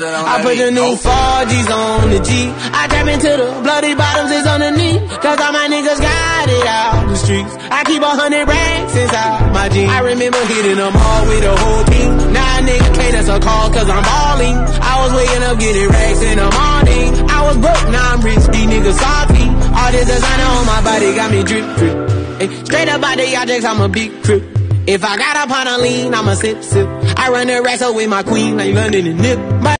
I put the new 4Gs on the G. I tap into the bloody bottoms is underneath. Cause all my niggas got it out the streets. I keep a hundred racks inside my jeans. I remember hitting them all with a whole team. Now a nigga can't answer call cause I'm balling. I was waking up getting racks in the morning. I was broke, now I'm rich, these niggas salty. All this designer on my body got me drip, drip. Straight up out the objects, I'm a big crip. If I got up on a lean, I'm a sip, sip. I run the racks with my queen, like London and Nip. My